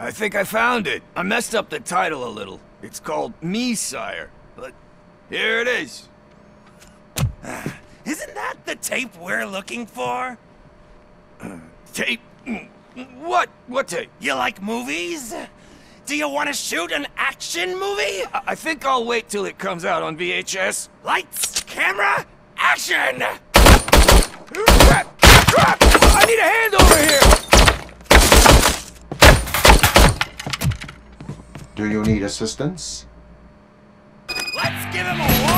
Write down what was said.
I think I found it. I messed up the title a little. It's called Me, Sire. But here it is. Isn't that the tape we're looking for? Uh, tape? What? What tape? You like movies? Do you want to shoot an action movie? I, I think I'll wait till it comes out on VHS. Lights, camera, action! Crap! Crap! I need a hand over here! Do you need assistance? Let's give him a